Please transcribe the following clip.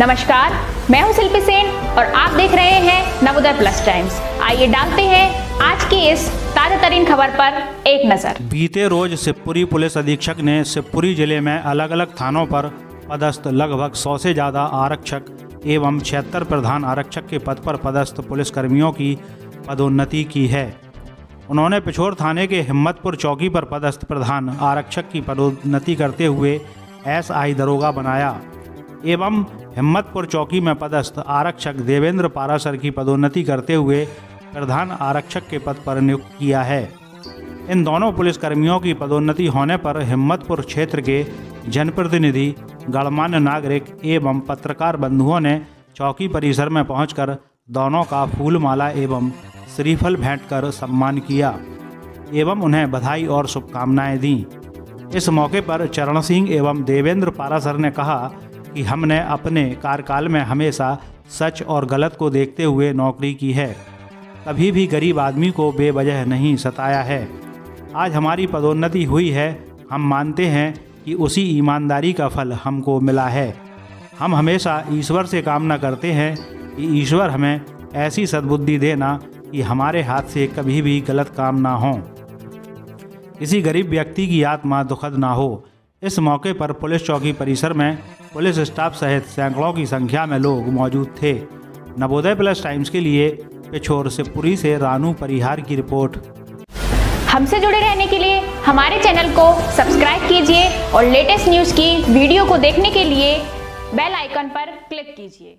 नमस्कार, मैं हूँ शिल्पी सेन और आप देख रहे हैं नवोदय प्लस टाइम्स आइए डालते हैं आज की इस ताज़ा तरीन खबर पर एक नज़र। बीते रोज शिवपुरी पुलिस अधीक्षक ने शिवपुरी ज़िले में अलग अलग थानों पर पदस्थ लगभग सौ से ज़्यादा आरक्षक एवं छिहत्तर प्रधान आरक्षक के पद पर पदस्थ पुलिसकर्मियों की पदोन्नति की है। उन्होंने पिछोर थाने के हिम्मतपुर चौकी पर पदस्थ प्रधान आरक्षक की पदोन्नति करते हुए एसआई दरोगा बनाया। एवं हिम्मतपुर चौकी में पदस्थ आरक्षक देवेंद्र पारासर की पदोन्नति करते हुए प्रधान आरक्षक के पद पर नियुक्त किया है। इन दोनों पुलिसकर्मियों की पदोन्नति होने पर हिम्मतपुर क्षेत्र के जनप्रतिनिधि, गणमान्य नागरिक एवं पत्रकार बंधुओं ने चौकी परिसर में पहुंचकर दोनों का फूलमाला एवं श्रीफल भेंट कर सम्मान किया एवं उन्हें बधाई और शुभकामनाएँ दी। इस मौके पर चरण सिंह एवं देवेंद्र पारासर ने कहा कि हमने अपने कार्यकाल में हमेशा सच और गलत को देखते हुए नौकरी की है। कभी भी गरीब आदमी को बेवजह नहीं सताया है। आज हमारी पदोन्नति हुई है। हम मानते हैं कि उसी ईमानदारी का फल हमको मिला है। हम हमेशा ईश्वर से कामना करते हैं कि ईश्वर हमें ऐसी सद्बुद्धि देना कि हमारे हाथ से कभी भी गलत काम ना हो। किसी गरीब व्यक्ति की आत्मा दुखद ना हो। इस मौके पर पुलिस चौकी परिसर में पुलिस स्टाफ सहित सैकड़ों की संख्या में लोग मौजूद थे। नवोदय प्लस टाइम्स के लिए पिछोर से पुरी से रानू परिहार की रिपोर्ट। हमसे जुड़े रहने के लिए हमारे चैनल को सब्सक्राइब कीजिए और लेटेस्ट न्यूज़ की वीडियो को देखने के लिए बेल आइकन पर क्लिक कीजिए।